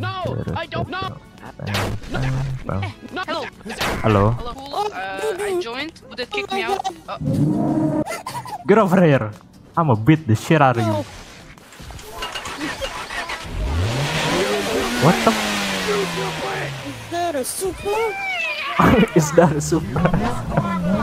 No, I don't know. Hello. Hello. Hello. Uh, I joined. Would it kick me out? Uh, Get over here. I'ma beat the shit out of you. What the? Is that a super? Is that a super?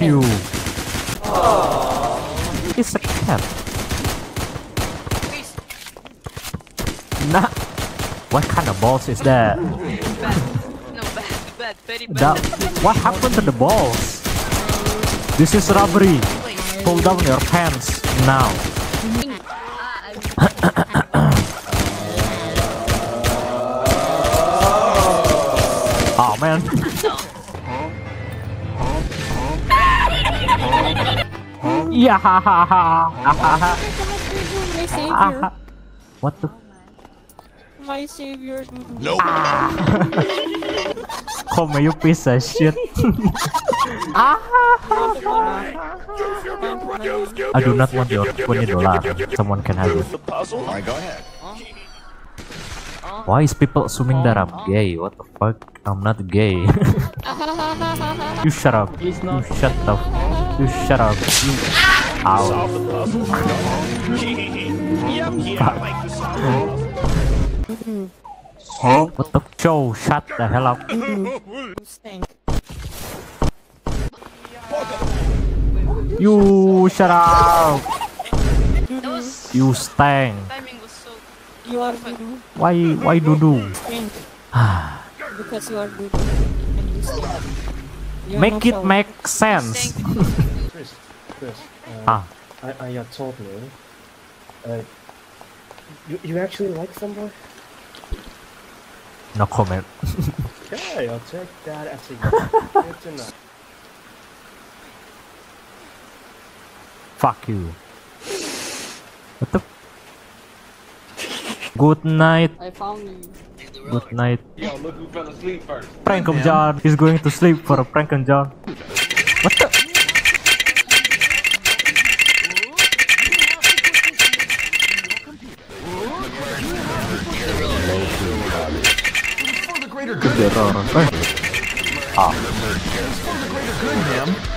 You. It's a cat. Nah. What kind of balls is that? Bad. No, bad, bad, very bad. That, what happened to the balls? This is robbery. Pull down your pants now. oh man. Yeah. ha, ha, ha, ha, ha, ha, My savior. ha. What the? My savior. Come you piece of shit. I do not want your twenty dollar. Someone can have it. Alright, go ahead. Why is people assuming that I'm gay? What the fuck? I'm not gay. you shut up. You shut up. You shut up. You. Ow. What the show? Shut the hell up. You shut up. You stank. You are Why? Why do do? Stink. because you are and you stink. You are Make no it shower. make sense. Chris, Chris, uh, Ah. I, I uh, told me, uh, you, you actually like someone? No comment. Okay, I'll take that as a yes. Good to know. Fuck you. What the? Good night. I found you. Good night. Yo, look who fell asleep first. Prank him, John. He's going to sleep for a prank him, John. What the? For the greater good. Good. Ah.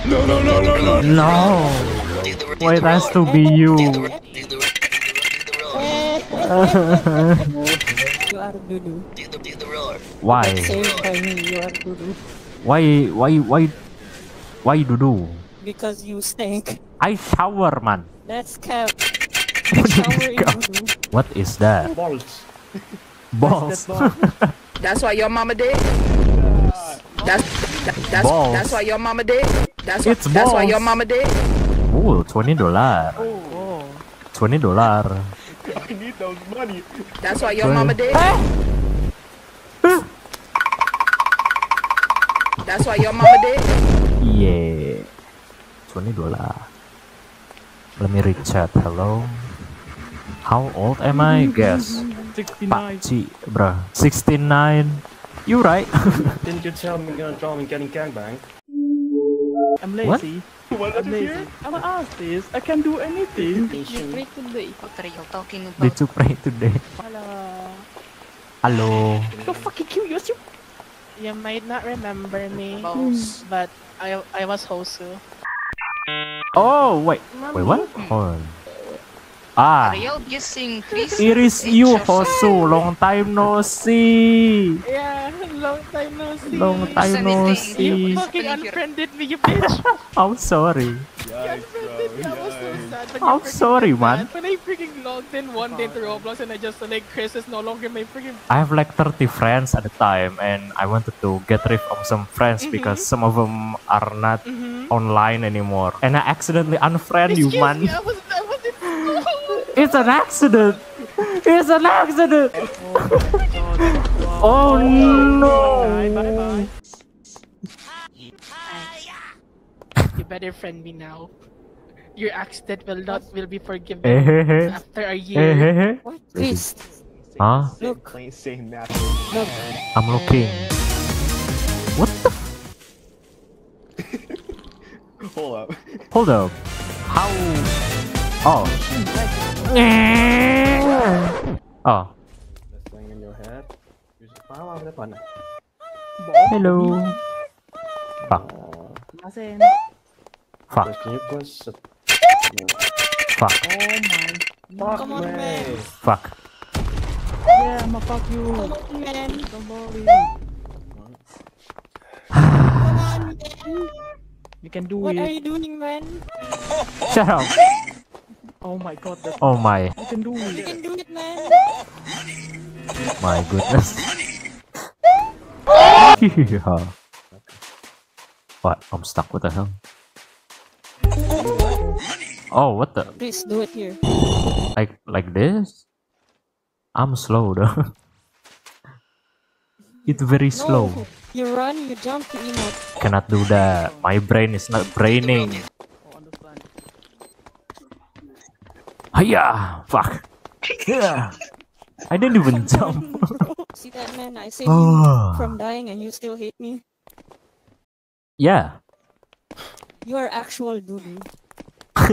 No, no, no, no, no. No. Why it has to be you? Are doo. Why? Saved by me. You are doo. Why? Why? Why? Why do do? Because you stink. I shower, man. That's cap. What is that? Balls. Balls. That's why your mama did. That's that, that's Balls. that's why your mama did. That's why, It's that's why your mama did. Ooh, twenty dollar. Twenty dollar. Need those money. That's why your mama did. That's why your mama did. Yeah. Twenty dollar. Let me read chat. Hello. How old am I? Guess. 69. Pakcik, bruh. 69. You right? Didn't you tell me you're gonna draw me getting gangbang? I'm What? lazy. What I'm lazy. I'm an artist. I can do anything. Pray today. What are you talking about? Did you pray today? Hello. Hello. Go fucking kill yourself. You might not remember me, but I I was Hosu. Oh, wait. Wait, what? Hold on. Ah. Are you guessing Chris? It is you, Hosu. Long time no see. Yeah, long time no see. Long time no see. You fucking unfriended me, you bitch. I'm sorry. you unfriended. I was so sad. I'm sorry, man. that. When I freaking logged in one day to Roblox and I just saw like Chris is no longer my freaking. I have like 30 friends at the time, and I wanted to get rid of some friends because some of them are not online anymore. And I accidentally unfriend you, Excuse man. me, I was I was in school. It's an accident. It's an accident. oh no. Bye bye bye. You better friend me now. Your accident will not will be forgiven Eh, eh, eh. after a year. What? Chris. Huh? Look. Plain saying that. Look. I'm looking. What the? Hold up. Hold up. How? Oh. Oh. This thing in your head. You should file out that one. Hello. Fuck. Fuck. Can you push it? Fuck. Fuck Come on, me. man. Fuck. Come on, man. Come on, man. You can do it. What are you doing, man? Shut up. Oh my god, that's Oh my. you can do You can do it, man. My goodness. what? I'm stuck. What the hell? Oh, what the? Please do it here. Like like this? I'm slow though. it's very slow. No. You run, you jump, you emote. Cannot do that. My brain is not braining. Hiya! Fuck. Yeah. I didn't even jump. See that, man? I saved you oh. from dying and you still hate me. Yeah. You are actual dude.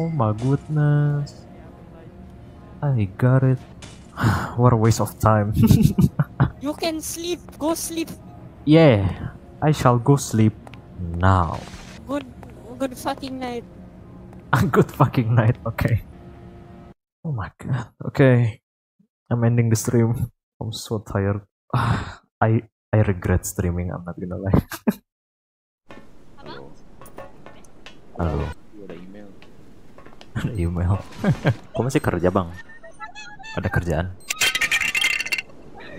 Oh my goodness. I got it. what a waste of time. You can sleep. Go sleep. yeah. I shall go sleep now. Good, good fucking night. A good fucking night, okay. Oh my god. Okay. I'm ending the stream. I'm so tired. I I regret streaming, I'm not gonna lie. Halo. Ada email. Ada email. Kok masih kerja bang? Ada kerjaan?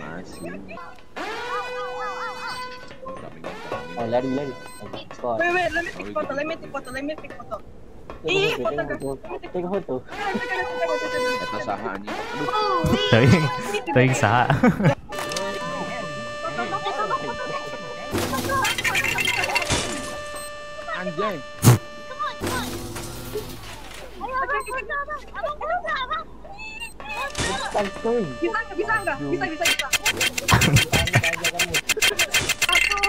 Masih. Lari, lari. Spot. Wait, wait, let me take photo, let me take photo, let me take photo. Take a photo, take photo. Eta saha anjing. Aduh. Teuing, saha? Anjing. Bisa? Bisa nggak? Bisa, bisa, bisa.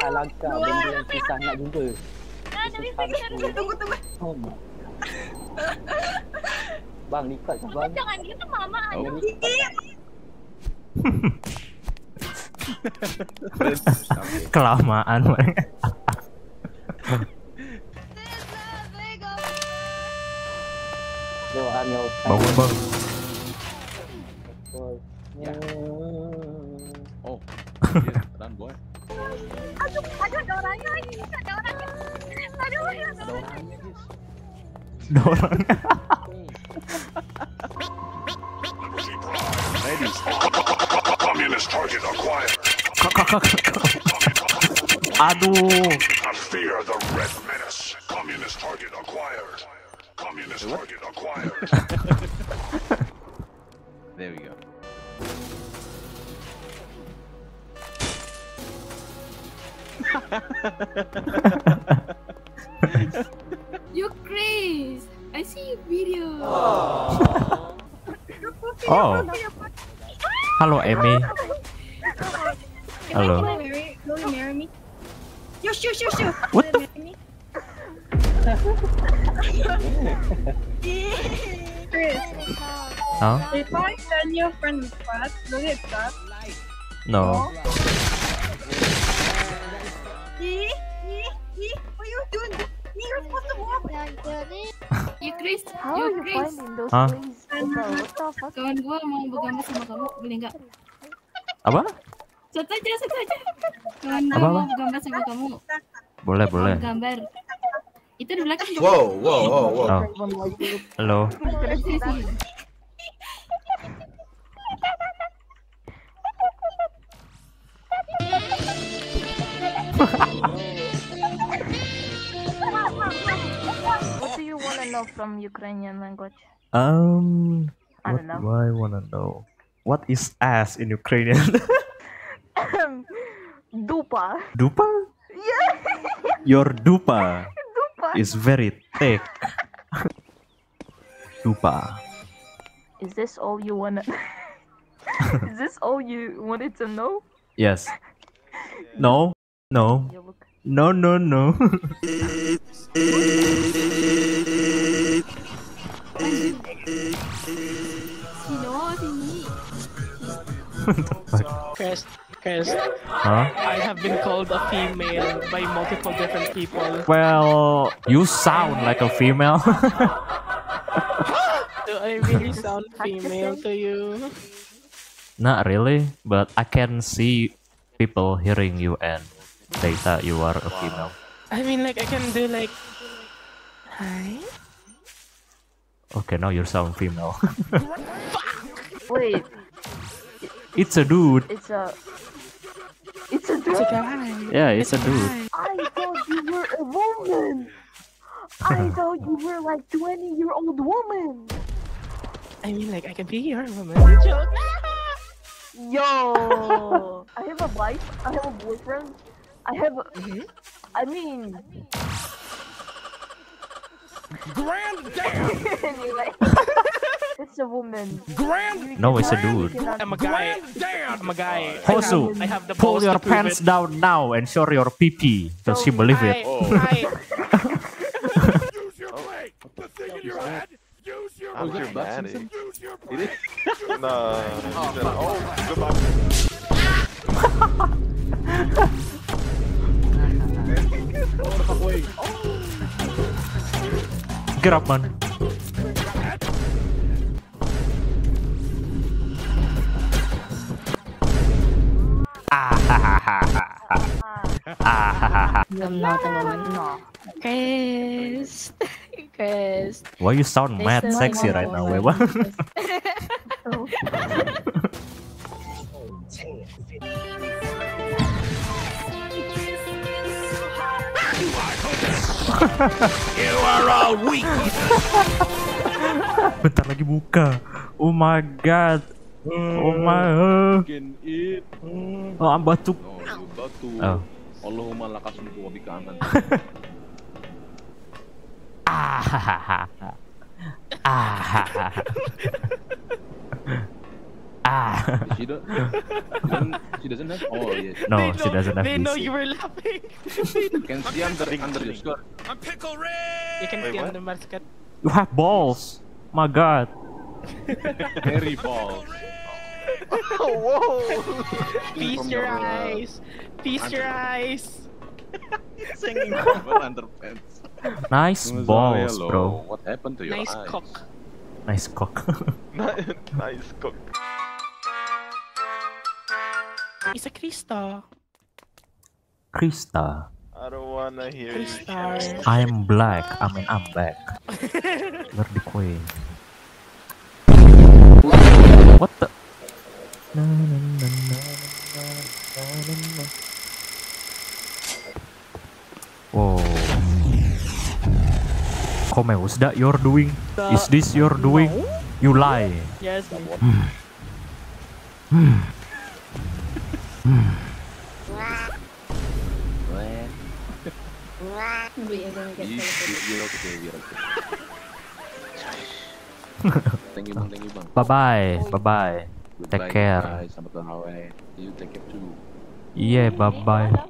Alangkah benda yang susah nak jumpa. Tunggu, tunggu. Oh. Bang, lipat ke bang. Jangan gitu, mama. Jangan Kelamaan banget. Doa no. Bangun bang. Target acquired. There we go. You Chris! I see your video. Oh. Hello, Emi. Halo. Will you marry, will you marry me? Yo, shoo, shoo, shoo. What Will you marry me? Chris, Huh? if I send you a friend request, will you accept? No. Ee, Chris, How yo Chris. Hah? Kawan gue mau bergambar sama kamu, boleh nggak? Apa? Satu aja, satu aja. Kawan gue mau bergambar sama kamu. Boleh, boleh. Gambar. Itu di belakang. Wow, wow, wow, wow. Oh. Halo. Hahaha. from Ukrainian language? Um, I don't know. do I wanna know? What is ass in Ukrainian? Dupa. dupa? Yeah. Your dupa Dupa. is very thick. dupa. Is this all you wanna? Is this all you wanted to know? Yes. No. No. You look. No, no, no. Chris, Chris, Huh? I have been called a female by multiple different people. Well, you sound like a female. Do I really sound female to you? Not really, but I can see people hearing you and they thought you are a female. I mean, like, I can do like, hi. Okay, now you sound female. Wait, it's a dude. it's a. It's a It's dude. a guy. Yeah, it's a dude. I thought you were a woman. I thought you were like 20 year old woman. I mean, like, I can be your woman. Joke. Yo, I have a wife. I have a boyfriend. I have. A, Mhm. I mean. Grand damn! anyway, it's a woman. Grand No, it's a dude. cannot- I'm a guy. I'm a guy. Hosu, I have, I have Pull your pants it. down now and show your pee because you believe Hi, it. hi. Use your blade! The thing in your head! Use your Oh, is that blade! Use your It is? Nah. he oh, goodbye. Get up, man. I'm not a woman. No. Chris. Chris. Why you sound mad sexy a right now. Wewa? So, You are all weak! Bentar lagi buka. Oh my god. Oh my. Oh, I'm batuk. Oh. Allahumma lakasmuku wa. Ah ha. ha. Ah ha. Ah. She don't, she doesn't, have. Oh yes. No, they she know, doesn't have They know you were laughing. Can see under under your skirt. I'm Pickle you Rick! can Wait, see what? the mascot. You have balls. My god. Hairy balls. Oh, whoa! Feast your your, uh, eyes. Feast your eyes. Singing well underpants. Nice balls, hello. bro. What happened to your Nice eyes? cock. Nice cock. nice cook. It's a Krista. Krista. I don't wanna hear you. I'm black. I mean, I'm back. Where the queen? What the? Na, na, na, na, na, na, na, na. Whoa. Come, was that you're doing? Is this your doing? You lie. Yes. Well, Maybe I'm gonna get you, teleported. you, you're okay, you're okay. thank you bang, thank you bang. Bye bye. Bye bye. Care. Selamat. You take care too. Yeah, bye bye.